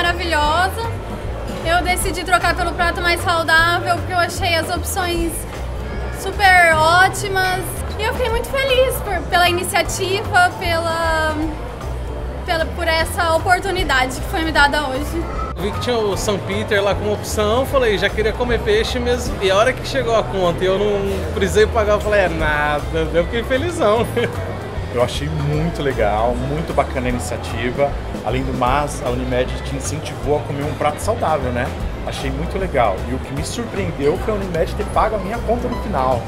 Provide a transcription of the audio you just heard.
maravilhosa. Eu decidi trocar pelo prato mais saudável porque eu achei as opções super ótimas. E eu fiquei muito feliz por, pela iniciativa, pela, pela, por essa oportunidade que foi me dada hoje. Vi que tinha o São Peter lá como opção, falei, já queria comer peixe mesmo. E a hora que chegou a conta e eu não precisei pagar, eu falei, é nada, eu fiquei felizão. Eu achei muito legal, muito bacana a iniciativa. Além do mais, a Unimed te incentivou a comer um prato saudável, né? Achei muito legal. E o que me surpreendeu foi a Unimed ter pago a minha conta no final.